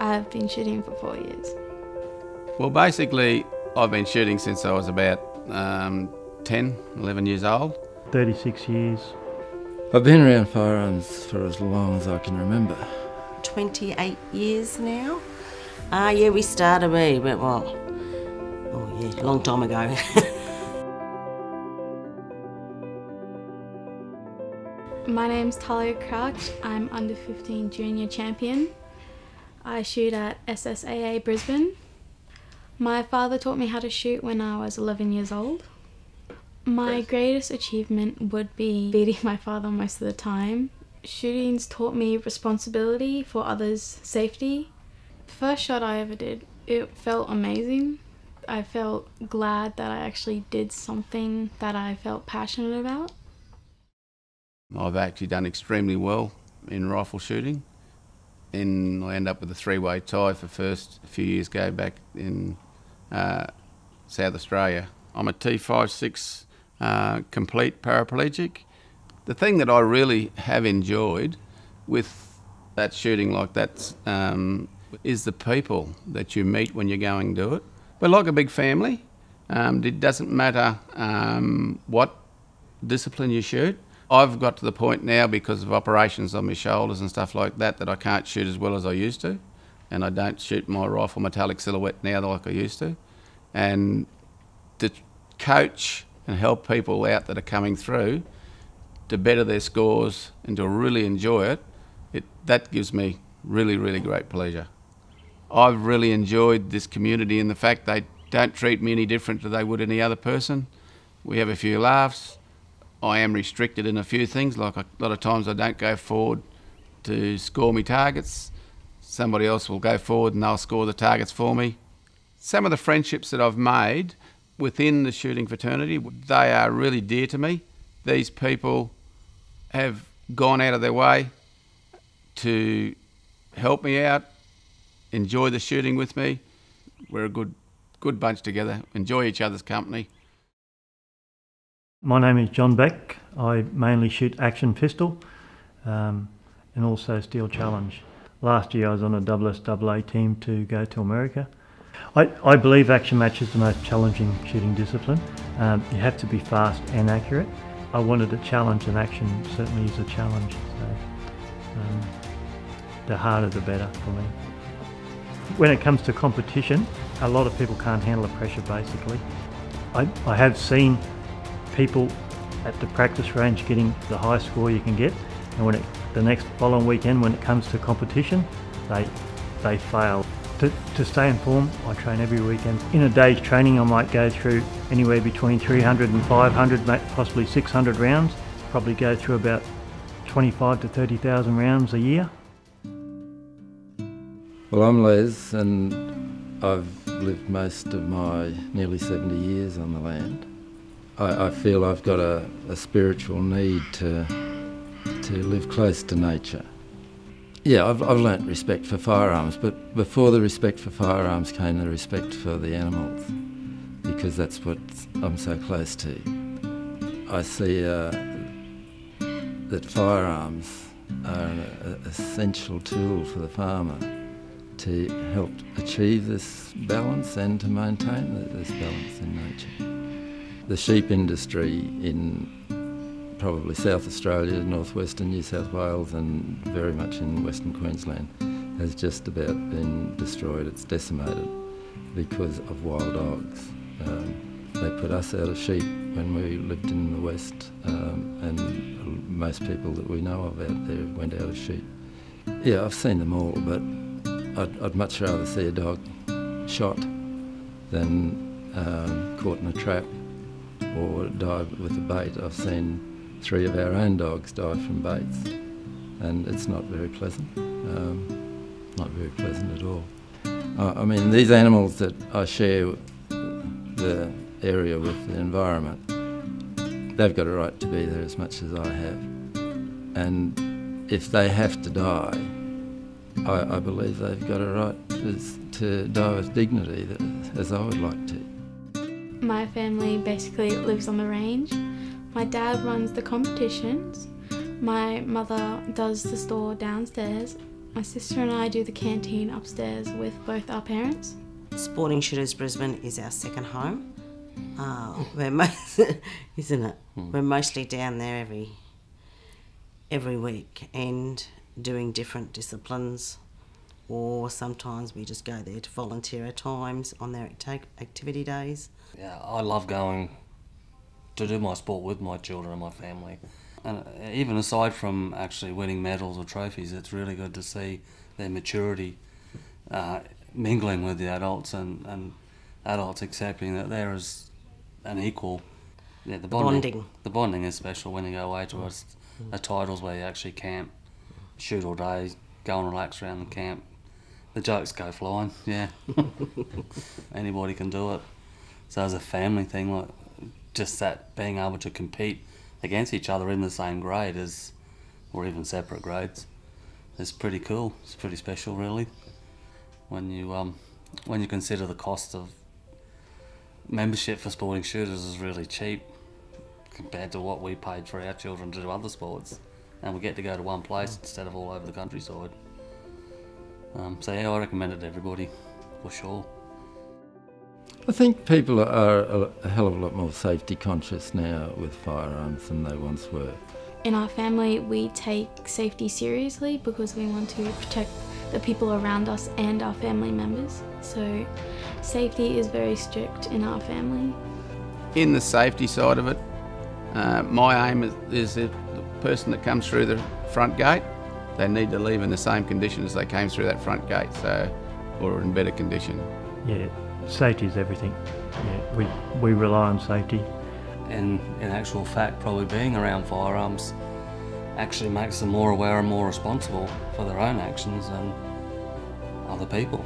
I've been shooting for four years. Well, basically, I've been shooting since I was about um, 10, 11 years old. 36 years. I've been around firearms for as long as I can remember. 28 years now. Ah, uh, yeah, we started me, but well, oh yeah, a long time ago. My name's Talia Crouch. I'm under 15 junior champion. I shoot at SSAA Brisbane. My father taught me how to shoot when I was 11 years old. My greatest achievement would be beating my father most of the time. Shootings taught me responsibility for others' safety. The first shot I ever did, it felt amazing. I felt glad that I actually did something that I felt passionate about. I've actually done extremely well in rifle shooting. And I end up with a three-way tie for first a few years go back in uh, South Australia. I'm a T56 uh, complete paraplegic. The thing that I really have enjoyed with that shooting like that um, is the people that you meet when you're going do it. We're like a big family. Um, it doesn't matter um, what discipline you shoot. I've got to the point now because of operations on my shoulders and stuff like that that I can't shoot as well as I used to, and I don't shoot my rifle metallic silhouette now like I used to, and to coach and help people out that are coming through to better their scores and to really enjoy it, it that gives me really really great pleasure. I've really enjoyed this community and the fact they don't treat me any different than they would any other person. We have a few laughs I am restricted in a few things. Like a lot of times, I don't go forward to score me targets. Somebody else will go forward and they'll score the targets for me. Some of the friendships that I've made within the shooting fraternity, they are really dear to me. These people have gone out of their way to help me out, enjoy the shooting with me. We're a good, good bunch together. Enjoy each other's company. My name is John Beck. I mainly shoot action pistol um, and also steel challenge. Last year I was on a SSAA team to go to America. I, I believe action match is the most challenging shooting discipline. Um, you have to be fast and accurate. I wanted a challenge and action certainly is a challenge. So um, the harder the better for me. When it comes to competition, a lot of people can't handle the pressure basically. I, I have seen people at the practice range getting the highest score you can get. And when it the next following weekend when it comes to competition they they fail. To, to stay in form I train every weekend. In a day's training I might go through anywhere between 300 and 500 possibly 600 rounds. Probably go through about 25 to 30,000 rounds a year. Well I'm Les and I've lived most of my nearly 70 years on the land I, I feel I've got a, a spiritual need to to live close to nature. Yeah, I've, I've learnt respect for firearms, but before the respect for firearms came the respect for the animals, because that's what I'm so close to. I see uh, that firearms are an essential tool for the farmer to help achieve this balance and to maintain this balance in nature the sheep industry in probably South Australia, northwestern New South Wales, and very much in Western Queensland has just about been destroyed. It's decimated because of wild dogs. Um, they put us out of sheep when we lived in the west, um, and most people that we know of out there went out of sheep. Yeah, I've seen them all, but I'd, I'd much rather see a dog shot than um, caught in a trap or die with a bait. I've seen three of our own dogs die from baits, and it's not very pleasant. Um, not very pleasant at all. Uh, I mean, these animals that I share the area with the environment, they've got a right to be there as much as I have. And if they have to die, I, I believe they've got a right to, to die with dignity, as I would like to. My family basically lives on the range. My dad runs the competitions. My mother does the store downstairs My sister and I do the canteen upstairs with both our parents. Sporting Shooters Brisbane is our second home. Uh, we're mo- isn't it? We're mostly down there every every week and doing different disciplines, or sometimes we just go there to volunteer at times on their activity days. Yeah, I love going to do my sport with my children and my family. And uh, even aside from actually winning medals or trophies, it's really good to see their maturity uh, mingling with the adults and, and adults accepting that they're as an equal. Yeah, the bonding, bonding. The bonding is special when you go away to a, a titles where you actually camp, shoot all day, go and relax around the camp. The jokes go flying, yeah. Anybody can do it. So as a family thing, like just that being able to compete against each other in the same grade is, or even separate grades, is pretty cool. It's pretty special, really. When you um, when you consider the cost of membership for sporting shooters is really cheap compared to what we paid for our children to do other sports, and we get to go to one place instead of all over the countryside. Um, so yeah, I recommend it to everybody, for sure. I think people are a, a hell of a lot more safety conscious now with firearms than they once were. In our family, we take safety seriously because we want to protect the people around us and our family members. So, safety is very strict in our family. In the safety side of it, uh, my aim is, is that the person that comes through the front gate, they need to leave in the same condition as they came through that front gate, so or in better condition. Yeah, safety is everything. Yeah, we, we rely on safety. And in actual fact, probably being around firearms actually makes them more aware and more responsible for their own actions and other people.